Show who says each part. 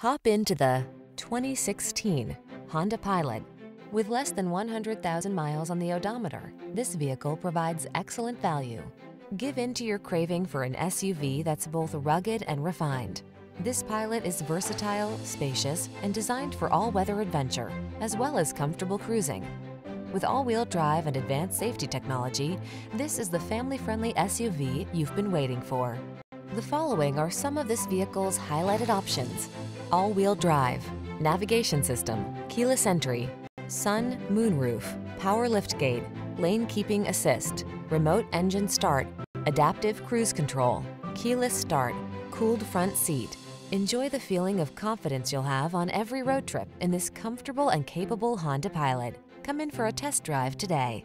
Speaker 1: Hop into the 2016 Honda Pilot. With less than 100,000 miles on the odometer, this vehicle provides excellent value. Give in to your craving for an SUV that's both rugged and refined. This Pilot is versatile, spacious, and designed for all-weather adventure, as well as comfortable cruising. With all-wheel drive and advanced safety technology, this is the family-friendly SUV you've been waiting for. The following are some of this vehicle's highlighted options. All-wheel drive, navigation system, keyless entry, sun, moonroof, power liftgate, lane keeping assist, remote engine start, adaptive cruise control, keyless start, cooled front seat. Enjoy the feeling of confidence you'll have on every road trip in this comfortable and capable Honda Pilot. Come in for a test drive today.